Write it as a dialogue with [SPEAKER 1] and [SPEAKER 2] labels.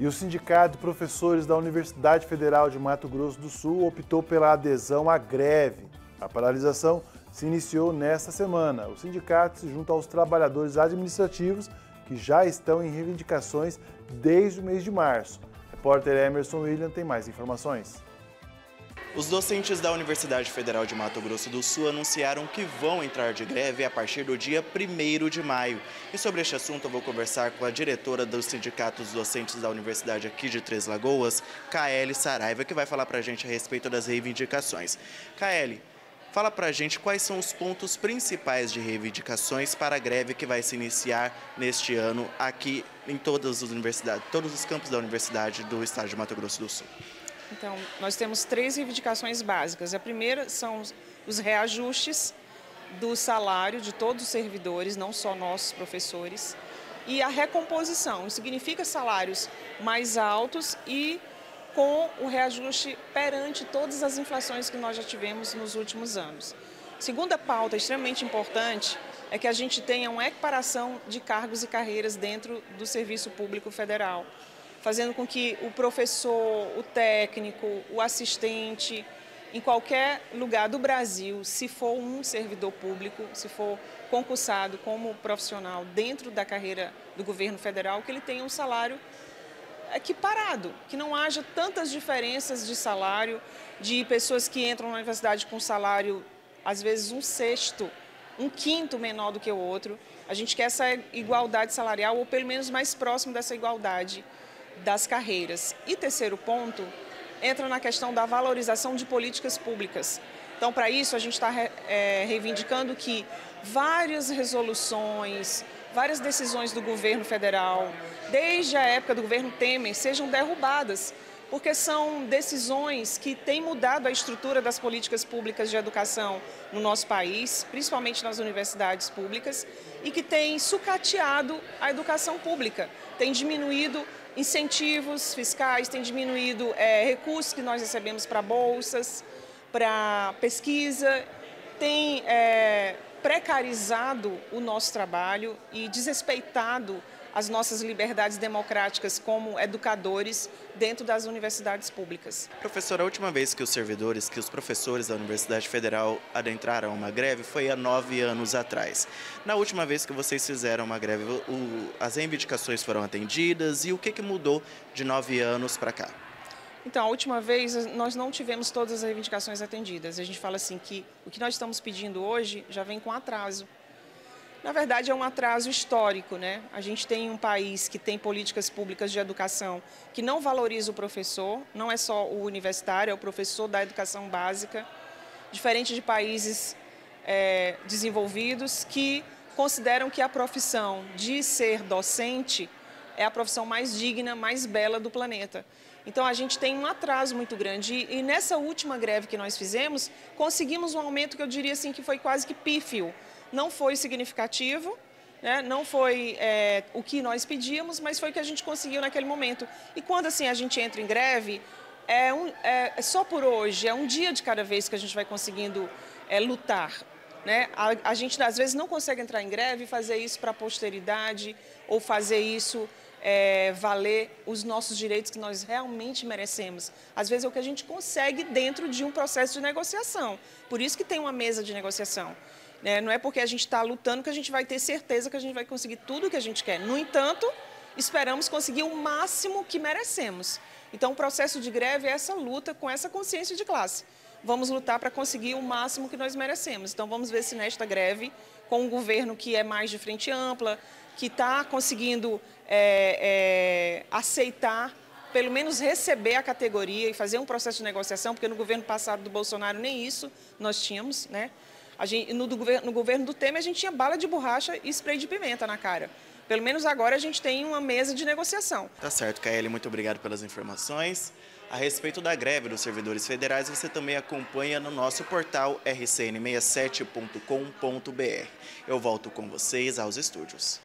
[SPEAKER 1] E o Sindicato de Professores da Universidade Federal de Mato Grosso do Sul optou pela adesão à greve. A paralisação se iniciou nesta semana. O sindicato se junta aos trabalhadores administrativos que já estão em reivindicações desde o mês de março. O repórter Emerson William tem mais informações.
[SPEAKER 2] Os docentes da Universidade Federal de Mato Grosso do Sul anunciaram que vão entrar de greve a partir do dia 1 de maio. E sobre este assunto eu vou conversar com a diretora dos sindicatos docentes da Universidade aqui de Três Lagoas, Kaeli Saraiva, que vai falar para a gente a respeito das reivindicações. Kaeli, fala para a gente quais são os pontos principais de reivindicações para a greve que vai se iniciar neste ano aqui em todas as universidades, todos os campos da Universidade do Estado de Mato Grosso do Sul.
[SPEAKER 3] Então, nós temos três reivindicações básicas. A primeira são os reajustes do salário de todos os servidores, não só nossos professores, e a recomposição. Isso significa salários mais altos e com o reajuste perante todas as inflações que nós já tivemos nos últimos anos. Segunda pauta extremamente importante é que a gente tenha uma equiparação de cargos e carreiras dentro do serviço público federal fazendo com que o professor, o técnico, o assistente, em qualquer lugar do Brasil, se for um servidor público, se for concursado como profissional dentro da carreira do governo federal, que ele tenha um salário equiparado, que não haja tantas diferenças de salário de pessoas que entram na universidade com salário, às vezes, um sexto, um quinto menor do que o outro. A gente quer essa igualdade salarial, ou pelo menos mais próximo dessa igualdade das carreiras. E terceiro ponto, entra na questão da valorização de políticas públicas. Então, para isso, a gente está é, reivindicando que várias resoluções, várias decisões do governo federal, desde a época do governo Temer, sejam derrubadas, porque são decisões que têm mudado a estrutura das políticas públicas de educação no nosso país, principalmente nas universidades públicas, e que têm sucateado a educação pública, têm diminuído incentivos fiscais, tem diminuído é, recursos que nós recebemos para bolsas, para pesquisa, tem é, precarizado o nosso trabalho e desrespeitado as nossas liberdades democráticas como educadores dentro das universidades públicas.
[SPEAKER 2] Professor, a última vez que os servidores, que os professores da Universidade Federal adentraram uma greve foi há nove anos atrás. Na última vez que vocês fizeram uma greve, o, as reivindicações foram atendidas e o que, que mudou de nove anos para cá?
[SPEAKER 3] Então, a última vez nós não tivemos todas as reivindicações atendidas. A gente fala assim que o que nós estamos pedindo hoje já vem com atraso. Na verdade, é um atraso histórico, né? A gente tem um país que tem políticas públicas de educação que não valoriza o professor, não é só o universitário, é o professor da educação básica, diferente de países é, desenvolvidos que consideram que a profissão de ser docente é a profissão mais digna, mais bela do planeta. Então a gente tem um atraso muito grande e, nessa última greve que nós fizemos, conseguimos um aumento que eu diria assim que foi quase que pífio não foi significativo, né? não foi é, o que nós pedíamos, mas foi o que a gente conseguiu naquele momento. E quando assim a gente entra em greve, é, um, é, é só por hoje, é um dia de cada vez que a gente vai conseguindo é, lutar. Né? A, a, gente às vezes não consegue entrar em greve e fazer isso para a posteridade ou fazer isso é, valer os nossos direitos que nós realmente merecemos. Às vezes é o que a gente consegue dentro de um processo de negociação. Por isso que tem uma mesa de negociação. Né? Não é porque a gente está lutando que a gente vai ter certeza que a gente vai conseguir tudo o que a gente quer. No entanto, esperamos conseguir o máximo que merecemos. Então, o processo de greve é essa luta com essa consciência de classe. Vamos lutar para conseguir o máximo que nós merecemos. Então, vamos ver se nesta greve, com um governo que é mais de frente ampla, que está conseguindo é, é, aceitar, pelo menos receber a categoria e fazer um processo de negociação, porque no governo passado do Bolsonaro nem isso nós tínhamos, né? Gente, no, do, no governo do Temer, a gente tinha bala de borracha e spray de pimenta na cara. Pelo menos agora a gente tem uma mesa de negociação.
[SPEAKER 2] Tá certo, Kaeli, muito obrigado pelas informações. A respeito da greve dos servidores federais, você também acompanha no nosso portal rcn67.com.br. Eu volto com vocês aos estúdios.